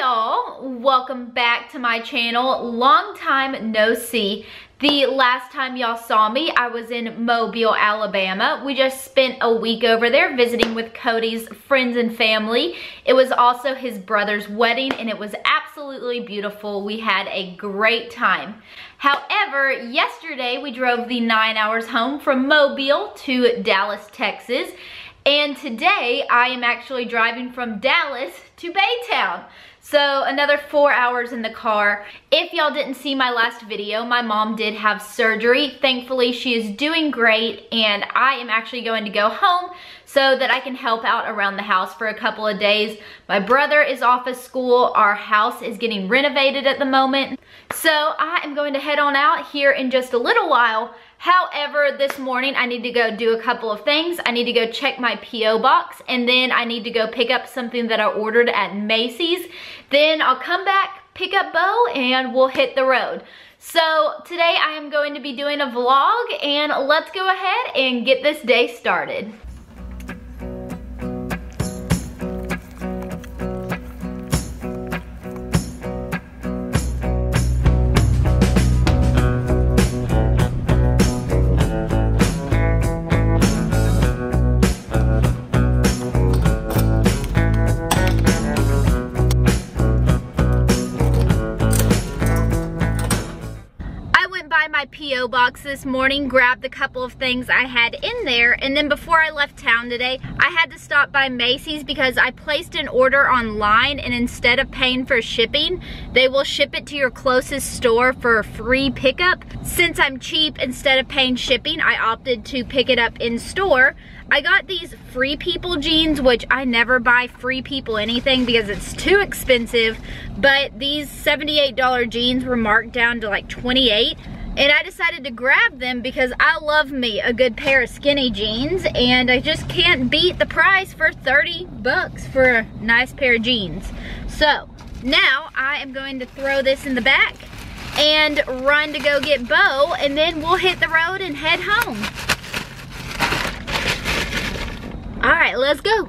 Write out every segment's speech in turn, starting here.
y'all. Welcome back to my channel. Long time no see. The last time y'all saw me i was in mobile alabama. We just spent a week over there visiting with cody's friends and family. It was also his brother's wedding and it was absolutely beautiful. We had a great time. However yesterday we drove the nine hours home from mobile to dallas texas and today I am actually driving from Dallas to Baytown. So another four hours in the car. If y'all didn't see my last video, my mom did have surgery. Thankfully, she is doing great and I am actually going to go home so that I can help out around the house for a couple of days. My brother is off of school. Our house is getting renovated at the moment. So I am going to head on out here in just a little while However, this morning I need to go do a couple of things. I need to go check my P.O. box and then I need to go pick up something that I ordered at Macy's. Then I'll come back, pick up Bo, and we'll hit the road. So today I am going to be doing a vlog and let's go ahead and get this day started. This morning, grabbed a couple of things I had in there, and then before I left town today, I had to stop by Macy's because I placed an order online, and instead of paying for shipping, they will ship it to your closest store for free pickup. Since I'm cheap, instead of paying shipping, I opted to pick it up in store. I got these Free People jeans, which I never buy Free People anything because it's too expensive, but these $78 jeans were marked down to like 28 and I decided to grab them because I love me a good pair of skinny jeans and I just can't beat the price for 30 bucks for a nice pair of jeans. So now I am going to throw this in the back and run to go get Bo and then we'll hit the road and head home. All right, let's go.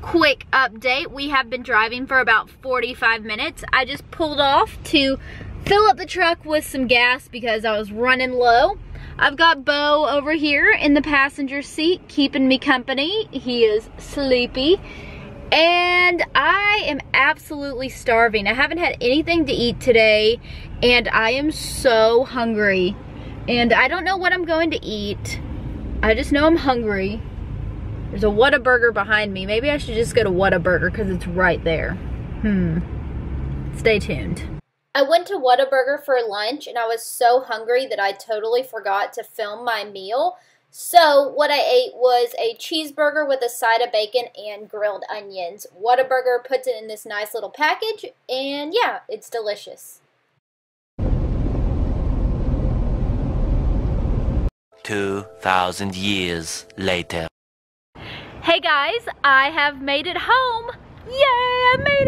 Quick update, we have been driving for about 45 minutes. I just pulled off to fill up the truck with some gas because I was running low. I've got Bo over here in the passenger seat keeping me company. He is sleepy. And I am absolutely starving. I haven't had anything to eat today and I am so hungry. And I don't know what I'm going to eat. I just know I'm hungry. There's a Whataburger behind me. Maybe I should just go to Whataburger because it's right there. Hmm. Stay tuned. I went to Whataburger for lunch and I was so hungry that I totally forgot to film my meal. So what I ate was a cheeseburger with a side of bacon and grilled onions. Whataburger puts it in this nice little package and yeah, it's delicious. 2,000 years later. Hey guys, I have made it home. Yay, I made it!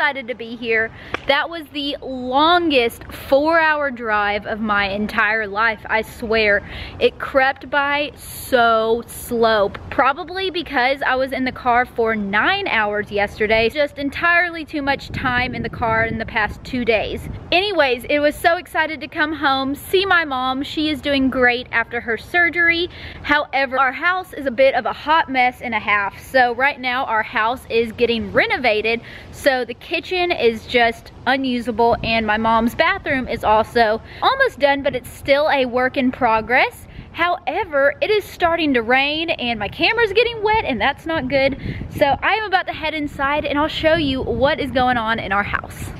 Excited to be here. That was the longest four hour drive of my entire life, I swear. It crept by so slow, probably because I was in the car for nine hours yesterday. Just entirely too much time in the car in the past two days. Anyways, it was so excited to come home, see my mom. She is doing great after her surgery. However, our house is a bit of a hot mess and a half. So right now our house is getting renovated. So the kitchen is just unusable and my mom's bathroom is also almost done, but it's still a work in progress. However, it is starting to rain and my camera's getting wet and that's not good. So I am about to head inside and I'll show you what is going on in our house.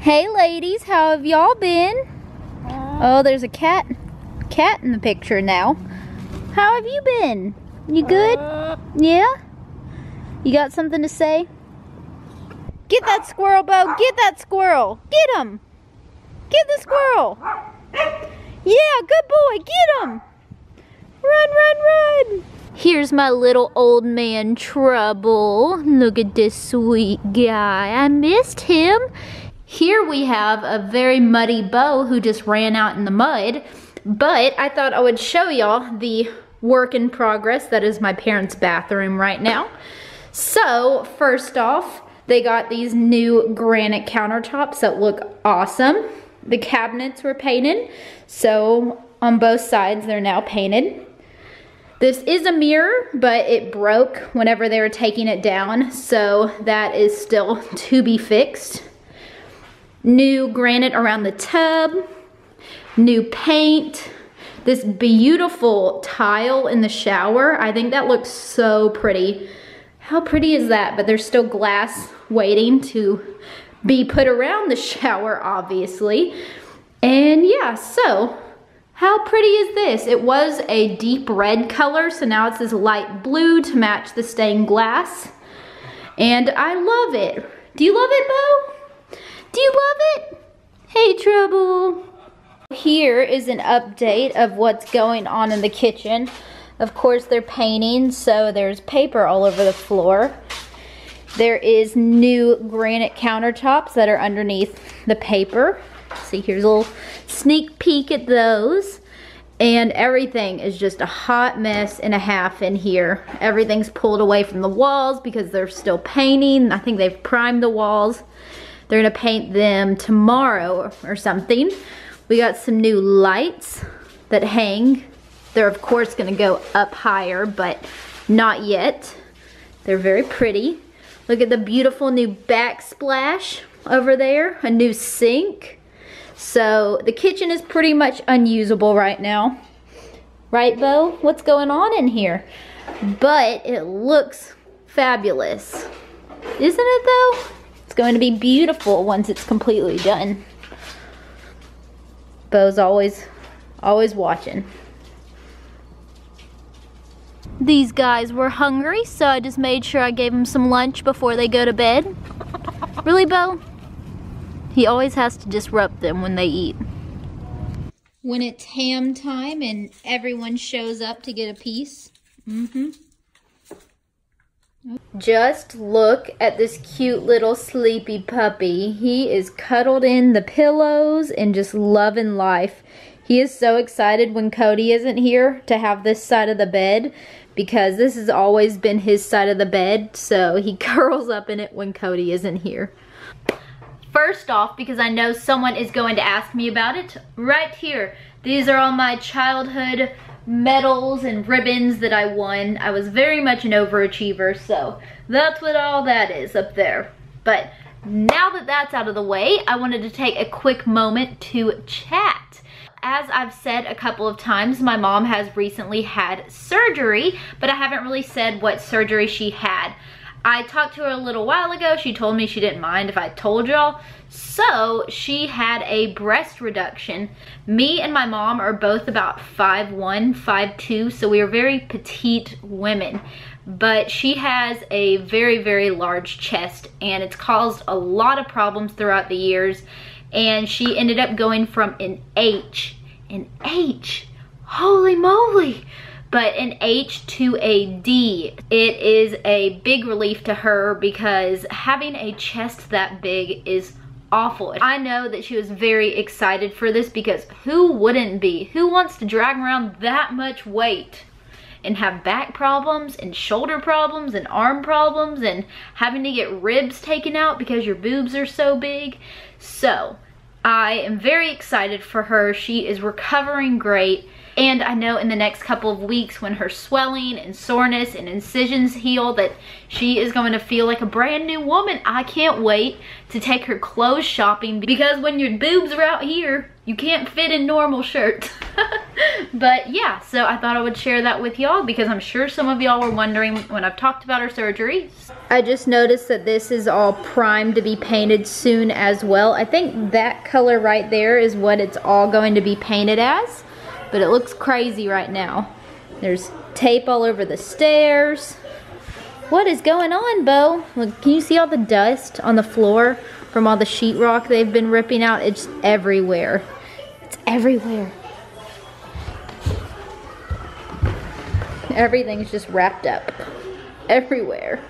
Hey ladies, how have y'all been? Oh, there's a cat, cat in the picture now. How have you been? You good? Uh. Yeah? You got something to say? Get that squirrel, Bo. Get that squirrel. Get him. Get the squirrel. Yeah, good boy. Get him. Run, run, run. Here's my little old man Trouble. Look at this sweet guy. I missed him. Here we have a very muddy Bo who just ran out in the mud. But I thought I would show y'all the work in progress. That is my parents' bathroom right now. So, first off, They got these new granite countertops that look awesome. The cabinets were painted, so on both sides they're now painted. This is a mirror, but it broke whenever they were taking it down, so that is still to be fixed. New granite around the tub, new paint, this beautiful tile in the shower. I think that looks so pretty. How pretty is that? But there's still glass waiting to be put around the shower, obviously. And yeah, so how pretty is this? It was a deep red color, so now it's this light blue to match the stained glass. And I love it. Do you love it, Bo? Do you love it? Hey, Trouble. Here is an update of what's going on in the kitchen. Of course, they're painting, so there's paper all over the floor. There is new granite countertops that are underneath the paper. See, here's a little sneak peek at those. And everything is just a hot mess and a half in here. Everything's pulled away from the walls because they're still painting. I think they've primed the walls. They're gonna paint them tomorrow or something. We got some new lights that hang. They're of course gonna go up higher, but not yet. They're very pretty. Look at the beautiful new backsplash over there, a new sink. So the kitchen is pretty much unusable right now. Right, Bo? What's going on in here? But it looks fabulous. Isn't it though? It's going to be beautiful once it's completely done. Bo's always, always watching. These guys were hungry, so I just made sure I gave them some lunch before they go to bed. Really, Bo? He always has to disrupt them when they eat. When it's ham time and everyone shows up to get a piece. Mm-hmm. Just look at this cute little sleepy puppy. He is cuddled in the pillows and just loving life. He is so excited when Cody isn't here to have this side of the bed because this has always been his side of the bed, so he curls up in it when Cody isn't here. First off, because I know someone is going to ask me about it, right here. These are all my childhood medals and ribbons that I won. I was very much an overachiever, so that's what all that is up there. But now that that's out of the way, I wanted to take a quick moment to chat. As I've said a couple of times, my mom has recently had surgery, but I haven't really said what surgery she had. I talked to her a little while ago. She told me she didn't mind if I told y'all. So she had a breast reduction. Me and my mom are both about 5'1", 5'2", so we are very petite women. But she has a very, very large chest and it's caused a lot of problems throughout the years. And she ended up going from an H, an H, holy moly, but an H to a D. It is a big relief to her because having a chest that big is awful. I know that she was very excited for this because who wouldn't be? Who wants to drag around that much weight? And have back problems and shoulder problems and arm problems and having to get ribs taken out because your boobs are so big. So I am very excited for her. She is recovering great. And I know in the next couple of weeks when her swelling and soreness and incisions heal that she is going to feel like a brand new woman. I can't wait to take her clothes shopping because when your boobs are out here, you can't fit in normal shirts. but yeah, so I thought I would share that with y'all because I'm sure some of y'all were wondering when I've talked about her surgery. I just noticed that this is all primed to be painted soon as well. I think that color right there is what it's all going to be painted as but it looks crazy right now. There's tape all over the stairs. What is going on, Bo? Look, can you see all the dust on the floor from all the sheetrock they've been ripping out? It's everywhere. It's everywhere. Everything's just wrapped up. Everywhere.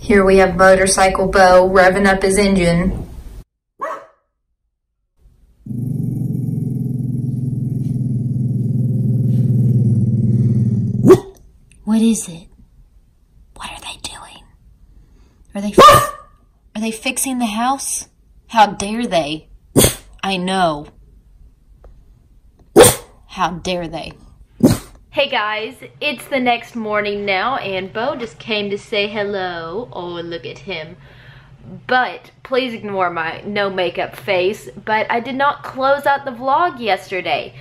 Here we have Motorcycle Bo revving up his engine. What is it? What are they doing? Are they are they fixing the house? How dare they? I know. How dare they? Hey guys, it's the next morning now and Bo just came to say hello. Oh, look at him. But please ignore my no makeup face, but I did not close out the vlog yesterday.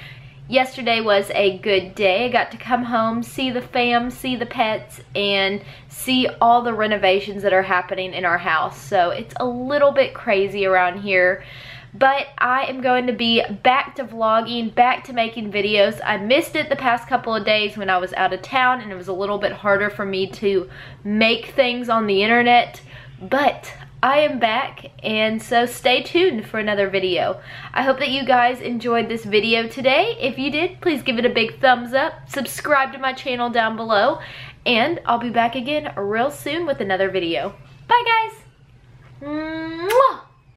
Yesterday was a good day. I got to come home, see the fam, see the pets, and see all the renovations that are happening in our house. So it's a little bit crazy around here but I am going to be back to vlogging, back to making videos. I missed it the past couple of days when I was out of town and it was a little bit harder for me to make things on the internet, but I am back and so stay tuned for another video. I hope that you guys enjoyed this video today. If you did, please give it a big thumbs up, subscribe to my channel down below, and I'll be back again real soon with another video. Bye guys! Mwah!